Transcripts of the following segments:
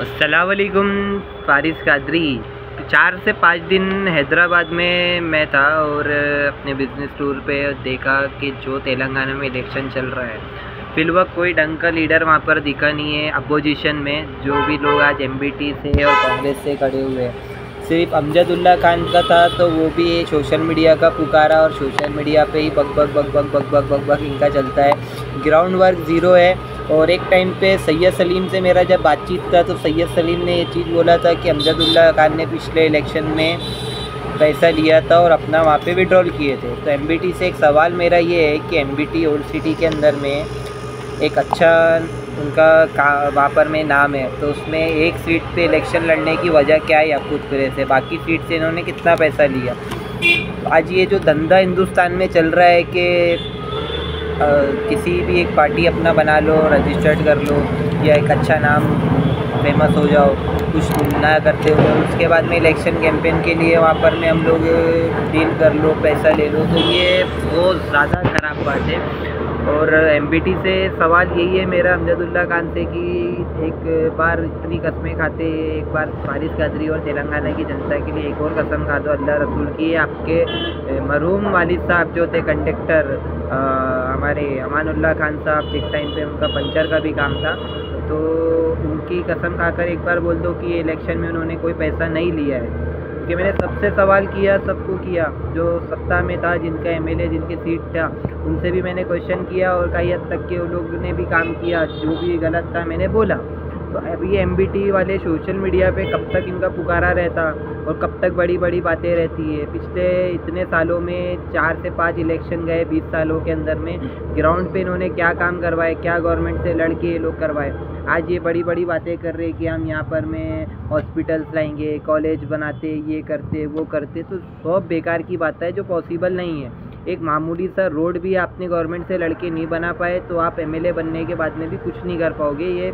असलकुम फारिस कादरी। चार से पाँच दिन हैदराबाद में मैं था और अपने बिज़नेस टूर पे देखा कि जो तेलंगाना में इलेक्शन चल रहा है। फिलवक्त कोई ढंग का लीडर वहाँ पर दिखा नहीं है अपोजिशन में, जो भी लोग आज एमबीटी से और कांग्रेस से खड़े हुए हैं। सिर्फ़ अमजदुल्ला खान का था तो वो भी सोशल मीडिया का पुकारा और सोशल मीडिया पे ही बग बग बग बग बग बग बग बग इनका चलता है। ग्राउंड वर्क ज़ीरो है। और एक टाइम पे सैयद सलीम से मेरा जब बातचीत था तो सैयद सलीम ने ये चीज़ बोला था कि अमजदुल्ला खान ने पिछले इलेक्शन में पैसा लिया था और अपना वहाँ पे विड्रॉल किए थे। तो एमबीटी से एक सवाल मेरा ये है कि एम बी ओल्ड सिटी के अंदर में एक अच्छा उनका वहाँ पर में नाम है तो उसमें एक सीट पे इलेक्शन लड़ने की वजह क्या है याकूतपुरे से बाकी सीट से इन्होंने कितना पैसा लिया? आज ये जो धंधा हिंदुस्तान में चल रहा है कि किसी भी एक पार्टी अपना बना लो रजिस्टर्ड कर लो, या एक अच्छा नाम फ़ेमस हो जाओ, कुछ ना करते हो, उसके बाद में इलेक्शन कैंपेन के लिए वहाँ पर में हम लोग डील कर लो, पैसा ले लो तो ये बहुत ज़्यादा ख़राब बात है। और एमबीटी से सवाल यही है मेरा, अमजदुल्ला खान से कि एक बार इतनी कस्में खाते, एक बार फारिस कादरी और तेलंगाना की जनता के लिए एक और कसम खा दो, अल्लाह रसूल की, आपके मरूम वालिद साहब जो थे कंडक्टर हमारे अमानुल्ला खान साहब एक टाइम पे उनका पंचर का भी काम था तो उनकी कसम खाकर एक बार बोल दो कि इलेक्शन में उन्होंने कोई पैसा नहीं लिया है। क्योंकि मैंने सबसे सवाल किया, सबको किया, जो सत्ता में था, जिनका एमएलए जिनकी सीट था, उनसे भी मैंने क्वेश्चन किया और कई हद तक के उन लोग ने भी काम किया, जो भी गलत था मैंने बोला। तो अभी एम वाले सोशल मीडिया पे कब तक इनका पुकारा रहता और कब तक बड़ी बड़ी बातें रहती है? पिछले इतने सालों में चार से पाँच इलेक्शन गए, बीस सालों के अंदर में। ग्राउंड पे इन्होंने क्या काम करवाए, क्या गवर्नमेंट से लड़के ये लोग करवाए? आज ये बड़ी बड़ी बातें कर रहे हैं कि हम यहाँ पर में हॉस्पिटल्स लाएँगे कॉलेज बनाते, ये करते, वो करते। तो सब बेकार की बात है जो पॉसिबल नहीं है। एक मामूली सा रोड भी आपने गवर्नमेंट से लड़के नहीं बना पाए तो आप एमएलए बनने के बाद में भी कुछ नहीं कर पाओगे। ये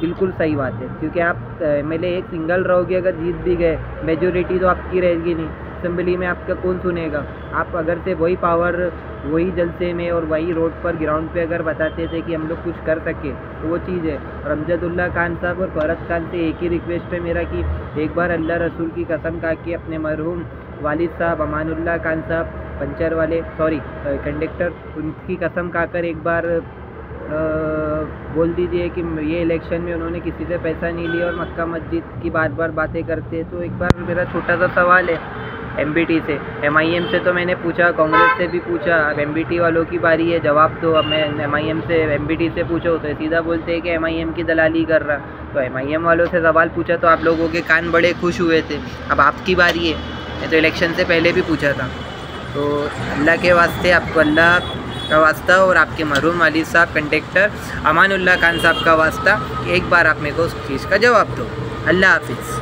बिल्कुल सही बात है। क्योंकि आप एमएलए एक सिंगल रहोगे, अगर जीत भी गए मेजोरिटी तो आपकी रहेगी नहीं। असम्बली में आपका कौन सुनेगा? आप अगर से वही पावर वही जलसे में और वही रोड पर ग्राउंड पे अगर बताते थे कि हम लोग कुछ कर सके तो वो चीज़ है। और अमजदुल्ला खान साहब और फरत खान से एक ही रिक्वेस्ट है मेरा कि एक बार अल्लाह रसूल की कसम खा के अपने मरहूम वालिद साहब अमानुल्ला खान साहब, पंचर वाले सॉरी कंडक्टर उनकी कसम खाकर एक बार बोल दीजिए कि ये इलेक्शन में उन्होंने किसी से पैसा नहीं लिया और मक्का मस्जिद की बार बार बातें करते हैं। तो एक बार मेरा छोटा सा सवाल है एमबीटी से। एमआईएम से तो मैंने पूछा, कांग्रेस से भी पूछा, अब एमबीटी वालों की बारी है, जवाब तो अब मैं एमआईएम से एमबीटी से पूछो तो सीधा बोलते हैं कि एमआईएम की दलाली कर रहा। तो एम वालों से सवाल पूछा तो आप लोगों के कान बड़े खुश हुए थे। अब आपकी बारी है। मैं तो इलेक्शन से पहले भी पूछा था। तो अल्लाह के वास्ते आपको अल्लाह वास्ता और आपके मरूम वाली साहब कंडक्टर अमानुल्ला खान साहब का वास्ता, एक बार आप मेरे को उस चीज़ का जवाब दो। अल्लाह हाफिज़।